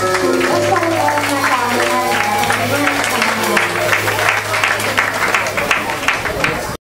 That's